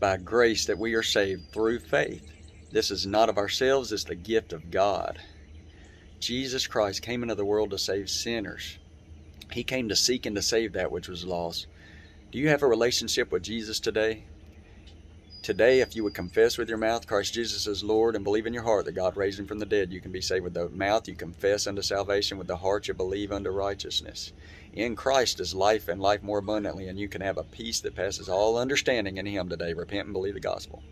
by grace that we are saved through faith. This is not of ourselves, it's the gift of God. Jesus Christ came into the world to save sinners. He came to seek and to save that which was lost. Do you have a relationship with Jesus today? Today, if you would confess with your mouth Christ Jesus is Lord and believe in your heart that God raised him from the dead, you can be saved. With the mouth, you confess unto salvation. With the heart, you believe unto righteousness. In Christ is life and life more abundantly, and you can have a peace that passes all understanding in Him today. Repent and believe the gospel.